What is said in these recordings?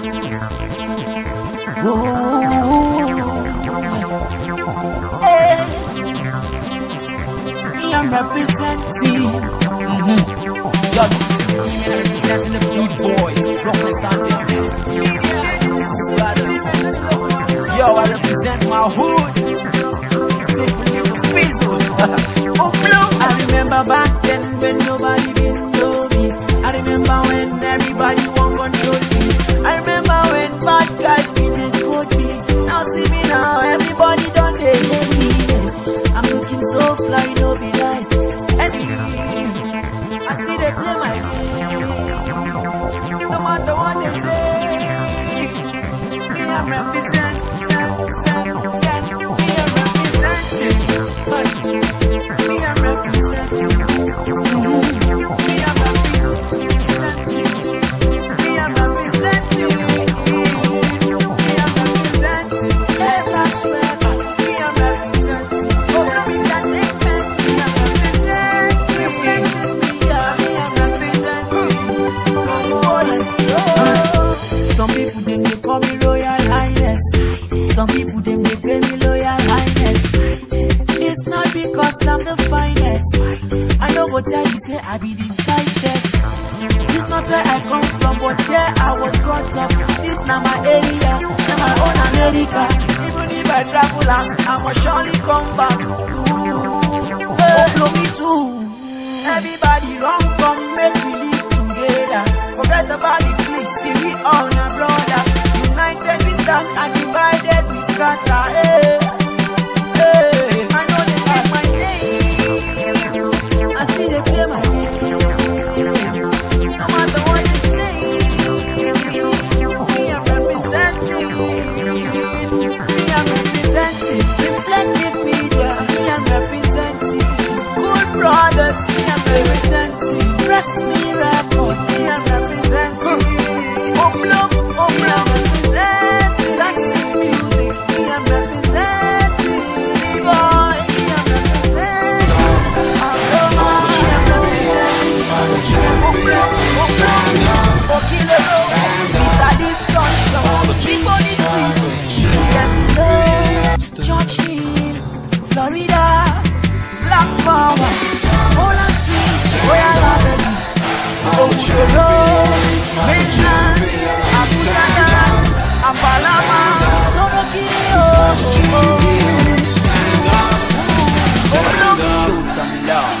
Hey. I'm representing. Is me representing the big boys. Brooklyn Santi. Yo, I represent my hood. Fizzle. oh, blue. I remember back then when nobody Some people them they pay me loyal highness. It's not because I'm the finest. I know go tell you say I be the tightest. This not where I come from, but here I was brought up. This not my area, not my own America. Even if I travel out, I must surely come back. Ooh, oh, blow me too. Everybody Oblo, love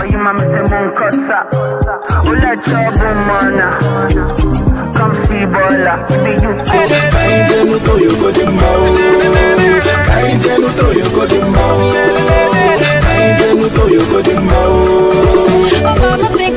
Oye mami, tengo un cosa. Hola, chavo, mana. Uh, come see bola. Be you cool. I ain't gonna throw you Kainjenu toyo kodimao. Oh, mama,